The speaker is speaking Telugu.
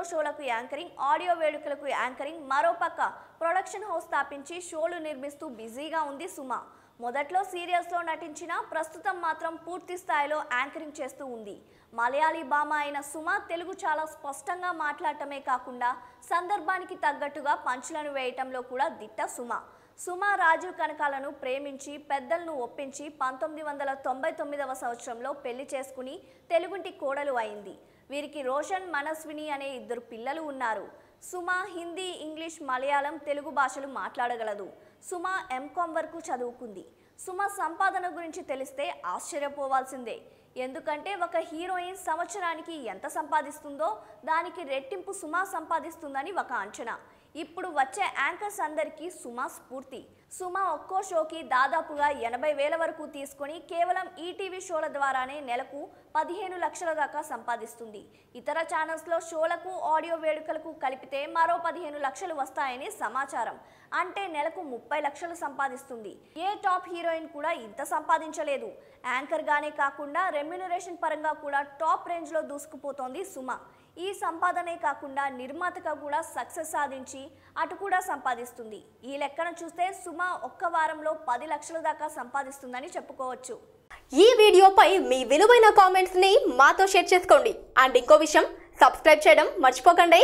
రేడియో షోలకు యాంకరింగ్ ఆడియో వేడుకలకు యాంకరింగ్ మరోపక్క ప్రొడక్షన్ హౌస్ స్థాపించి షోలు నిర్మిస్తూ బిజీగా ఉంది సుమ. మొదట్లో సీరియల్స్లో నటించిన ప్రస్తుతం మాత్రం పూర్తి స్థాయిలో యాంకరింగ్ చేస్తూ ఉంది. మలయాళీ భామ అయిన సుమ తెలుగు చాలా స్పష్టంగా మాట్లాడటమే కాకుండా సందర్భానికి తగ్గట్టుగా పంచులను వేయటంలో కూడా దిట్ట సుమ. సుమా రాజీవ్ కనకాలను ప్రేమించి పెద్దలను ఒప్పించి పంతొమ్మిది వందల తొంభై తొమ్మిదవ సంవత్సరంలో పెళ్ళి చేసుకుని తెలుగుంటి కోడలు అయింది. వీరికి రోషన్ మనస్విని అనే ఇద్దరు పిల్లలు ఉన్నారు. సుమ హిందీ ఇంగ్లీష్ మలయాళం తెలుగు భాషలు మాట్లాడగలదు. సుమ ఎంకామ్ వరకు చదువుకుంది. సుమ సంపాదన గురించి తెలిస్తే ఆశ్చర్యపోవాల్సిందే. ఎందుకంటే ఒక హీరోయిన్ సంవత్సరానికి ఎంత సంపాదిస్తుందో దానికి రెట్టింపు సుమ సంపాదిస్తుందని ఒక అంచనా. ఇప్పుడు వచ్చే యాంకర్స్ అందరికీ సుమ స్ఫూర్తి. సుమ ఒక్కో షోకి దాదాపుగా ఎనభై వేల వరకు తీసుకొని కేవలం ఈటీవీ షోల ద్వారానే నెలకు పదిహేను లక్షల దాకా సంపాదిస్తుంది. ఇతర ఛానల్స్లో షోలకు ఆడియో వేడుకలకు కలిపితే మరో పదిహేను లక్షలు వస్తాయని సమాచారం. అంటే నెలకు ముప్పై లక్షలు సంపాదిస్తుంది. ఏ టాప్ హీరోయిన్ కూడా ఇంత సంపాదించలేదు. యాంకర్గానే కాకుండా రెమ్యునరేషన్ పరంగా కూడా టాప్ రేంజ్లో దూసుకుపోతోంది సుమ. ఈ సంపాదనే కాకుండా నిర్మాతగా కూడా సక్సెస్ సాధించి అటు కూడా సంపాదిస్తుంది. ఈ లెక్కన చూస్తే సుమ ఒక్క వారంలో పది లక్షల దాకా సంపాదిస్తుందని చెప్పుకోవచ్చు. ఈ వీడియోపై మీ విలువైన కామెంట్స్ని మాతో షేర్ చేసుకోండి. అండ్ ఇంకో విషయం సబ్స్క్రైబ్ చేయడం మర్చిపోకండి.